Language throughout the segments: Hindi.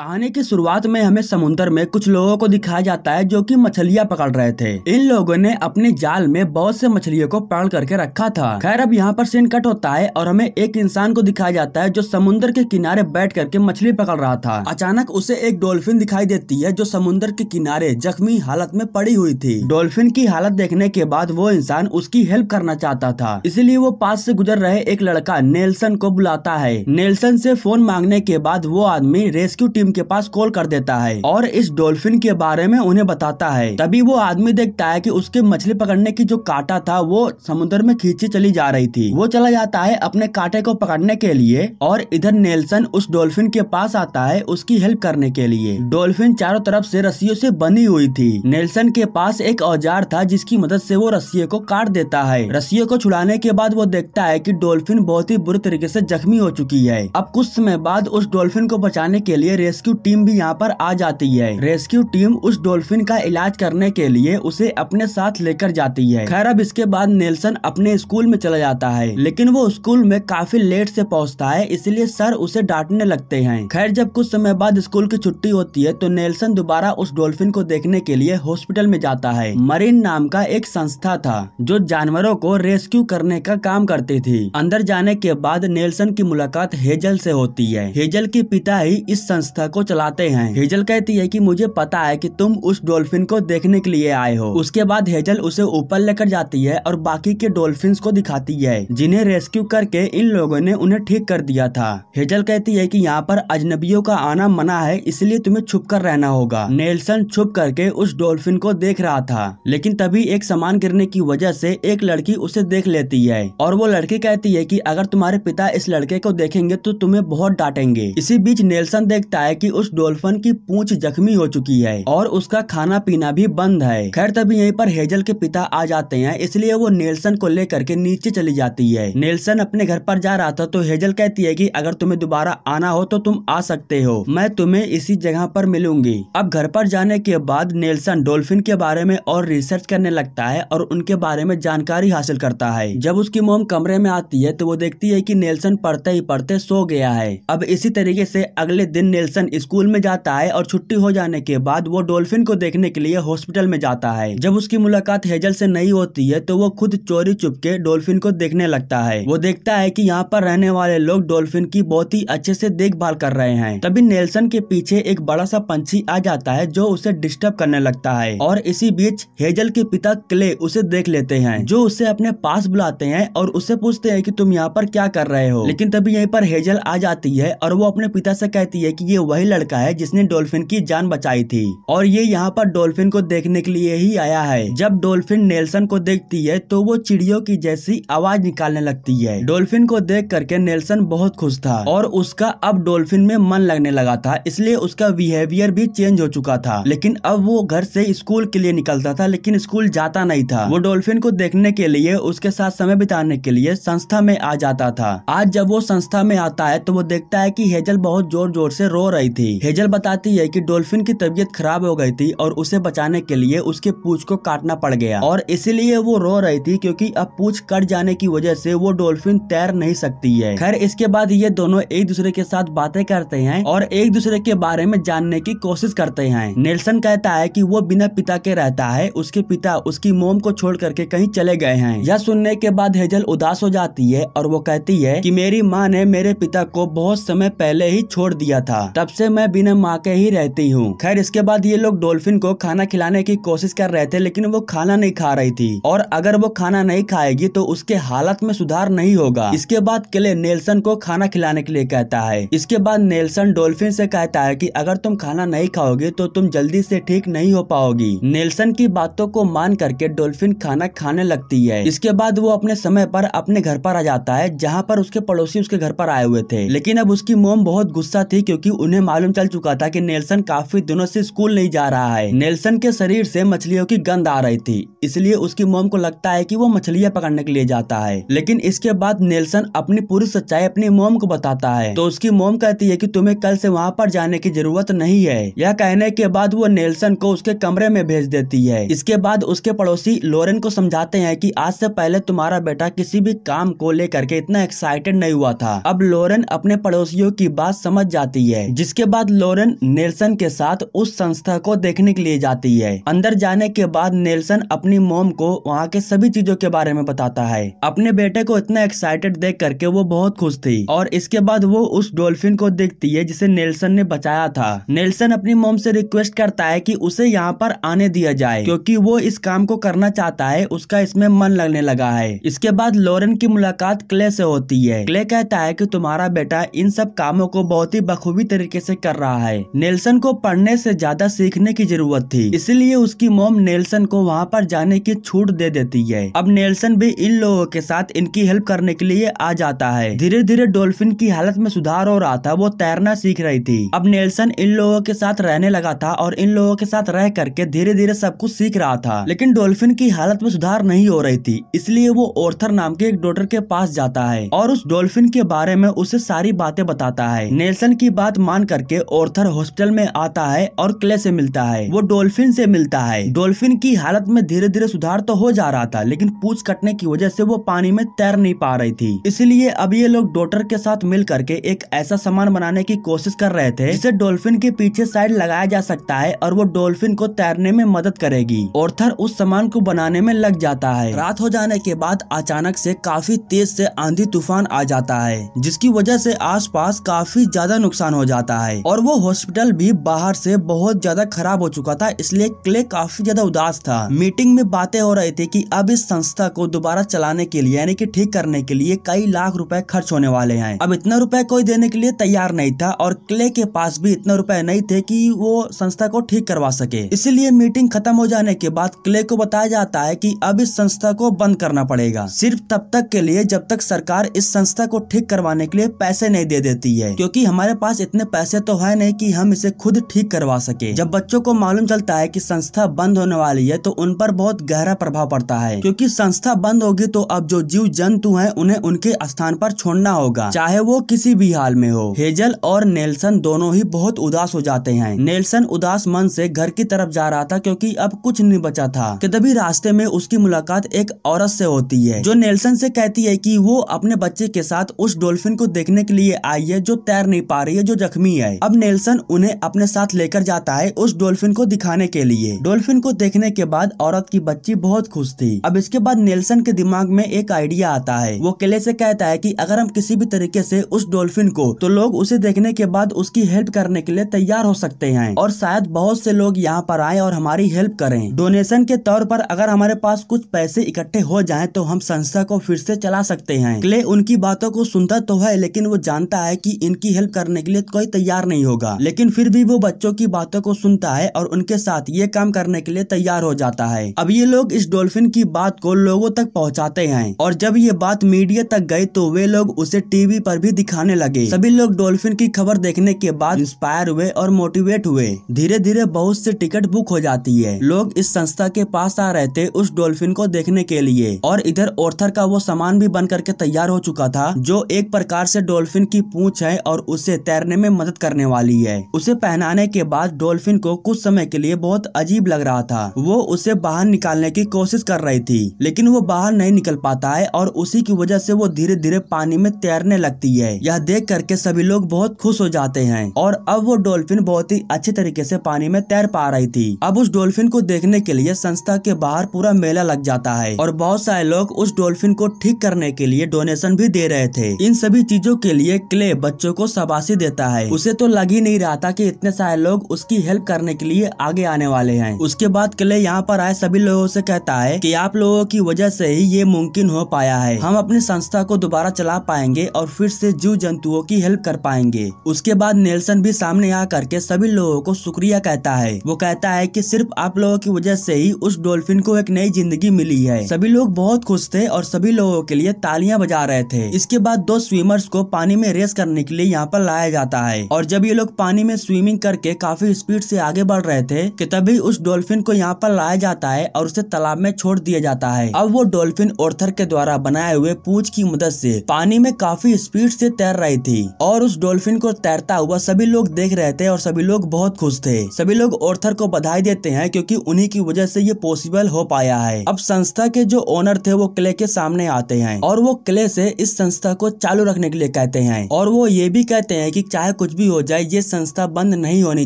कहानी की शुरुआत में हमें समुद्र में कुछ लोगों को दिखाया जाता है जो कि मछलियाँ पकड़ रहे थे। इन लोगों ने अपने जाल में बहुत से मछलियों को पकड़ करके रखा था। खैर, अब यहाँ पर सीन कट होता है और हमें एक इंसान को दिखाया जाता है जो समुद्र के किनारे बैठ करके मछली पकड़ रहा था। अचानक उसे एक डोल्फिन दिखाई देती है जो समुद्र के किनारे जख्मी हालत में पड़ी हुई थी। डोल्फिन की हालत देखने के बाद वो इंसान उसकी हेल्प करना चाहता था। इसलिए वो पास से गुजर रहे एक लड़का नेल्सन को बुलाता है। नेल्सन से फ़ोन मांगने के बाद वो आदमी रेस्क्यू टीम के पास कॉल कर देता है और इस डॉल्फिन के बारे में उन्हें बताता है। तभी वो आदमी देखता है कि उसके मछली पकड़ने की जो कांटा था, वो समुद्र में खींची चली जा रही थी। वो चला जाता है अपने कांटे को पकड़ने के लिए और इधर नेल्सन उस डॉल्फिन के पास आता है उसकी हेल्प करने के लिए। डॉल्फिन चारों तरफ़ से रस्सियों से बनी हुई थी। नेल्सन के पास एक औज़ार था, जिसकी मदद से वो रस्सियों को काट देता है। रस्सियों को छुड़ाने के बाद वो देखता है कि डॉल्फिन बहुत ही बुरी तरीके से जख्मी हो चुकी है। अब कुछ समय बाद उस डॉल्फिन को बचाने के लिए रेस्क्यू टीम भी यहाँ पर आ जाती है। रेस्क्यू टीम उस डॉल्फिन का इलाज करने के लिए उसे अपने साथ लेकर जाती है। खैर, अब इसके बाद नेल्सन अपने स्कूल में चला जाता है, लेकिन वो स्कूल में काफ़ी लेट से पहुँचता है, इसलिए सर उसे डांटने लगते हैं। खैर, जब कुछ समय बाद स्कूल की छुट्टी होती है तो नेल्सन दोबारा उस डोल्फिन को देखने के लिए हॉस्पिटल में जाता है। मरीन नाम का एक संस्था था, जो जानवरों को रेस्क्यू करने का काम करती थी। अंदर जाने के बाद नेल्सन की मुलाकात हेजल से होती है। हेजल के पिता ही इस संस्था को चलाते हैं। हेजल कहती है कि मुझे पता है कि तुम उस डॉल्फिन को देखने के लिए आए हो। उसके बाद हेजल उसे ऊपर लेकर जाती है और बाकी के डॉल्फिन को दिखाती है, जिन्हें रेस्क्यू करके इन लोगों ने उन्हें ठीक कर दिया था। हेजल कहती है की यहाँ पर अजनबियों का आना मना है, इसलिए तुम्हें छुप कर रहना होगा। नेल्सन छुप करके उस डोल्फिन को देख रहा था, लेकिन तभी एक सामान गिरने की वजह से एक लड़की उसे देख लेती है, और वो लड़की कहती है कि अगर तुम्हारे पिता इस लड़के को देखेंगे तो तुम्हें बहुत डांटेंगे। इसी बीच नेल्सन देखता है कि उस डॉल्फिन की पूंछ जख्मी हो चुकी है और उसका खाना पीना भी बंद है। खैर, तभी यहीं पर हेजल के पिता आ जाते हैं, इसलिए वो नेल्सन को लेकर के नीचे चली जाती है। नेल्सन अपने घर पर जा रहा था तो हेजल कहती है कि, अगर तुम्हें दोबारा आना हो तो तुम आ सकते हो। मैं तुम्हें इसी जगह पर मिलूँगी। अब घर पर जाने के बाद नेल्सन डॉल्फिन के बारे में और रिसर्च करने लगता है और उनके बारे में जानकारी हासिल करता है। जब उसकी मोम कमरे में आती है तो वो देखती है कि नेल्सन पढ़ते ही पढ़ते सो गया है। अब इसी तरीके से अगले दिन नेल्सन स्कूल में जाता है और छुट्टी हो जाने के बाद वो डॉल्फिन को देखने के लिए हॉस्पिटल में जाता है। जब उसकी मुलाकात हेजल से नहीं होती है तो वो खुद चोरी चुप के डॉल्फिन को देखने लगता है। वो देखता है कि यहाँ पर रहने वाले लोग डॉल्फिन की बहुत ही अच्छे से देखभाल कर रहे हैं। तभी नेल्सन के पीछे एक बड़ा सा पंछी आ जाता है, जो उसे डिस्टर्ब करने लगता है। और इसी बीच हेजल के पिता क्ले उसे देख लेते हैं, जो उसे अपने पास बुलाते हैं और उसे पूछते हैं कि तुम यहाँ पर क्या कर रहे हो। लेकिन तभी यहीं पर हेजल आ जाती है और वो अपने पिता से कहती है कि ये वही लड़का है जिसने डॉल्फिन की जान बचाई थी। और ये यहाँ पर डॉल्फिन को देखने के लिए ही आया है। जब डॉल्फिन नेल्सन को देखती है तो वो चिड़ियों की जैसी आवाज़ निकालने लगती है। डॉल्फिन को देख करके नेल्सन बहुत खुश था और उसका अब डॉल्फिन में मन लगने लगा था, इसलिए उसका बिहेवियर भी चेंज हो चुका था। लेकिन अब वो घर से स्कूल के लिए निकलता था, लेकिन स्कूल जाता नहीं था। वो डॉल्फिन को देखने के लिए, उसके साथ समय बिताने के लिए संस्था में आ जाता था। आज जब वो संस्था में आता है तो वो देखता है कि हेजल बहुत ज़ोर ज़ोर से रो रही थी। हेजल बताती है कि डॉल्फिन की तबीयत खराब हो गई थी और उसे बचाने के लिए उसके पूछ को काटना पड़ गया। और इसीलिए वो रो रही थी क्योंकि अब पूछ कट जाने की वजह से वो डॉल्फिन तैर नहीं सकती है। खैर, इसके बाद ये दोनों एक दूसरे के साथ बातें करते हैं और एक दूसरे के बारे में जानने की कोशिश करते हैं। नेल्सन कहता है कि वो बिना पिता के रहता है, उसके पिता उसकी मोम को छोड़ करके कहीं चले गए हैं। यह सुनने के बाद हेजल उदास हो जाती है और वो कहती है कि मेरी माँ ने मेरे पिता को बहुत समय पहले ही छोड़ दिया था। तब से मैं बिना माँ के ही रहती हूँ। खैर, इसके बाद ये लोग डॉल्फिन को खाना खिलाने की कोशिश कर रहे थे, लेकिन वो खाना नहीं खा रही थी। और अगर वो खाना नहीं खाएगी तो उसके हालत में सुधार नहीं होगा। इसके बाद किले नेल्सन को खाना खिलाने के लिए कहता है। इसके बाद नेल्सन डोल्फिन से कहता है कि, अगर तुम खाना नहीं खाओगे तो तुम जल्दी से ठीक नहीं हो पाओगी। नेल्सन की बातों को मान करके डोल्फिन खाना खाने लगती है। इसके बाद वो अपने समय पर अपने घर पर आ जाता है, जहाँ पर उसके पड़ोसी उसके घर पर आए हुए थे। लेकिन अब उसकी मोम बहुत गुस्सा थी, क्योंकि उन्हें मालूम चल चुका था कि नेल्सन काफ़ी दिनों से स्कूल नहीं जा रहा है। नेल्सन के शरीर से मछलियों की गंध आ रही थी, इसलिए उसकी मोम को लगता है कि वो मछलियाँ पकड़ने के लिए जाता है। लेकिन इसके बाद नेल्सन अपनी पूरी सच्चाई अपनी मोम को बताता है। तो उसकी मोम कहती है की तुम्हें कल से वहाँ पर जाने की ज़रूरत नहीं है। यह कहने के बाद वो नेल्सन को उसके कमरे में भेज देती है। इसके बाद उसके पड़ोसी लोरेन को समझाते हैं कि आज से पहले तुम्हारा बेटा किसी भी काम को लेकर के इतना एक्साइटेड नहीं हुआ था। अब लोरेन अपने पड़ोसियों की बात समझ जाती है, जिस इसके बाद लोरेन नेल्सन के साथ उस संस्था को देखने के लिए जाती है। अंदर जाने के बाद नेल्सन अपनी मोम को वहाँ के सभी चीज़ों के बारे में बताता है। अपने बेटे को इतना एक्साइटेड देख करके वो बहुत खुश थी और इसके बाद वो उस डोल्फिन को देखती है जिसे नेल्सन ने बचाया था। नेल्सन अपनी मोम से रिक्वेस्ट करता है कि उसे यहाँ पर आने दिया जाए, क्योंकि वो इस काम को करना चाहता है, उसका इसमें मन लगने लगा है। इसके बाद लोरेन की मुलाकात क्ले से होती है। क्ले कहता है की तुम्हारा बेटा इन सब कामों को बहुत ही बखूबी तरीके से कर रहा है। नेल्सन को पढ़ने से ज़्यादा सीखने की ज़रूरत थी, इसलिए उसकी मोम नेल्सन को वहाँ पर जाने की छूट दे देती है। अब नेल्सन भी इन लोगों के साथ इनकी हेल्प करने के लिए आ जाता है। धीरे धीरे डोल्फिन की हालत में सुधार हो रहा था, वो तैरना सीख रही थी। अब नेल्सन इन लोगों के साथ रहने लगा था और इन लोगों के साथ रह करके धीरे धीरे सब कुछ सीख रहा था। लेकिन डोल्फिन की हालत में सुधार नहीं हो रही थी, इसलिए वो ओर्थर नाम के एक डॉक्टर के पास जाता है और उस डोल्फिन के बारे में उसे सारी बातें बताता है। नेल्सन की बात मान करके ओर्थर हॉस्पिटल में आता है और क्ले से मिलता है। वो डोल्फिन से मिलता है। डोल्फिन की हालत में धीरे धीरे सुधार तो हो जा रहा था, लेकिन पूछ कटने की वजह से वो पानी में तैर नहीं पा रही थी। इसलिए अब ये लोग डॉक्टर के साथ मिल करके एक ऐसा सामान बनाने की कोशिश कर रहे थे, जिसे डोल्फिन के पीछे साइड लगाया जा सकता है और वो डोल्फिन को तैरने में मदद करेगी। ऑर्थर उस सामान को बनाने में लग जाता है। रात हो जाने के बाद अचानक से काफ़ी तेज से आंधी तूफ़ान आ जाता है, जिसकी वजह से आसपास काफ़ी ज़्यादा नुकसान हो जाता है। और वो हॉस्पिटल भी बाहर से बहुत ज़्यादा खराब हो चुका था, इसलिए क्ले काफ़ी ज़्यादा उदास था। मीटिंग में बातें हो रही थी कि अब इस संस्था को दोबारा चलाने के लिए, यानी कि ठीक करने के लिए कई लाख रुपए खर्च होने वाले हैं। अब इतना रुपए कोई देने के लिए तैयार नहीं था और क्ले के पास भी इतना रुपए नहीं थे कि वो संस्था को ठीक करवा सके। इसीलिए मीटिंग खत्म हो जाने के बाद क्ले को बताया जाता है कि अब इस संस्था को बंद करना पड़ेगा। सिर्फ़ तब तक के लिए जब तक सरकार इस संस्था को ठीक करवाने के लिए पैसे नहीं दे देती है, क्योंकि हमारे पास इतने पैसे तो है नहीं कि हम इसे खुद ठीक करवा सके। जब बच्चों को मालूम चलता है कि संस्था बंद होने वाली है तो उन पर बहुत गहरा प्रभाव पड़ता है। क्योंकि संस्था बंद होगी तो अब जो जीव जंतु हैं, उन्हें उनके स्थान पर छोड़ना होगा, चाहे वो किसी भी हाल में हो। हेजल और नेल्सन दोनों ही बहुत उदास हो जाते हैं। नेल्सन उदास मन से घर की तरफ़ जा रहा था, क्योंकि अब कुछ नहीं बचा था। कि तभी रास्ते में उसकी मुलाकात एक औरत से होती है, जो नेल्सन से कहती है कि वो अपने बच्चे के साथ उस डॉल्फिन को देखने के लिए आई है, जो तैर नहीं पा रही है, जो जख्मी है अब नेल्सन उन्हें अपने साथ लेकर जाता है उस डोल्फिन को दिखाने के लिए। डोल्फिन को देखने के बाद औरत की बच्ची बहुत खुश थी। अब इसके बाद नेल्सन के दिमाग में एक आइडिया आता है। वो किले से कहता है कि अगर हम किसी भी तरीके से उस डॉल्फिन को तो लोग उसे देखने के बाद उसकी हेल्प करने के लिए तैयार हो सकते हैं। और शायद बहुत से लोग यहाँ पर आए और हमारी हेल्प करें। डोनेशन के तौर पर अगर हमारे पास कुछ पैसे इकट्ठे हो जाएँ तो हम संस्था को फिर से चला सकते हैं। क्ले उनकी बातों को सुनता तो है, लेकिन वो जानता है कि इनकी हेल्प करने के लिए कोई तैयार नहीं होगा। लेकिन फिर भी वो बच्चों की बातों को सुनता है और उनके साथ ये काम करने के लिए तैयार हो जाता है। अब ये लोग इस डॉल्फिन की बात को लोगों तक पहुँचाते हैं और जब ये बात मीडिया तक गई तो वे लोग उसे टीवी पर भी दिखाने लगे। सभी लोग डॉल्फिन की खबर देखने के बाद इंस्पायर हुए और मोटिवेट हुए। धीरे धीरे बहुत से टिकट बुक हो जाती है। लोग इस संस्था के पास आ रहे थे उस डॉल्फिन को देखने के लिए। और इधर ऑर्थर का वो सामान भी बन करके तैयार हो चुका था, जो एक प्रकार से डॉल्फिन की पूंछ है और उसे तैरने में मदद करने वाली है। उसे पहनाने के बाद डॉल्फिन को कुछ समय के लिए बहुत अजीब लग रहा था। वो उसे बाहर निकालने की कोशिश कर रही थी, लेकिन वो बाहर नहीं निकल पाता है और उसी की वजह से वो धीरे धीरे पानी में तैरने लगती है। यह देख करके सभी लोग बहुत खुश हो जाते हैं और अब वो डॉल्फिन बहुत ही अच्छे तरीके से पानी में तैर पा रही थी। अब उस डॉल्फिन को देखने के लिए संस्था के बाहर पूरा मेला लग जाता है और बहुत सारे लोग उस डॉल्फिन को ठीक करने के लिए डोनेशन भी दे रहे थे। इन सभी चीज़ों के लिए क्ले बच्चों को शाबाशी देता है। उसे तो लग ही नहीं रहा था कि इतने सारे लोग उसकी हेल्प करने के लिए आगे आने वाले हैं। उसके बाद क्ले यहाँ पर आए, सभी लोगों से कहता है कि आप लोगों की वजह से ही ये मुमकिन हो पाया है। हम अपनी संस्था को दोबारा चला पाएँगे और फिर से जीव जंतुओं की हेल्प कर पाएँगे। उसके बाद नेल्सन भी सामने आ करके सभी लोगों को शुक्रिया कहता है। वो कहता है की सिर्फ़ आप लोगों की वजह से ही उस डोल्फिन को एक नई ज़िंदगी मिली है। सभी लोग बहुत खुश थे और सभी लोगों के लिए तालियाँ बजा रहे थे। इसके बाद दो स्विमर्स को पानी में रेस करने के लिए यहाँ पर लाया जाता है। और जब ये लोग पानी में स्विमिंग करके काफ़ी स्पीड से आगे बढ़ रहे थे, कि तभी उस डॉल्फिन को यहाँ पर लाया जाता है और उसे तालाब में छोड़ दिया जाता है। अब वो डॉल्फिन ऑर्थर के द्वारा बनाए हुए पूछ की मदद से पानी में काफ़ी स्पीड से तैर रही थी। और उस डॉल्फिन को तैरता हुआ सभी लोग देख रहे थे और सभी लोग बहुत खुश थे। सभी लोग ऑर्थर को बधाई देते हैं क्योंकि उन्हीं की वजह से ये पॉसिबल हो पाया है। अब संस्था के जो ओनर थे वो क्ले के सामने आते हैं और वो क्ले से इस संस्था को चालू रखने के लिए कहते हैं। और वो ये भी कहते हैं कि चाहे कुछ कुछ भी हो जाए, ये संस्था बंद नहीं होनी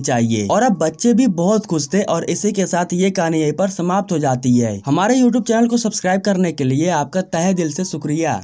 चाहिए। और अब बच्चे भी बहुत खुश थे और इसी के साथ ये कहानी यही पर समाप्त हो जाती है। हमारे यूट्यूब चैनल को सब्सक्राइब करने के लिए आपका तहे दिल से शुक्रिया।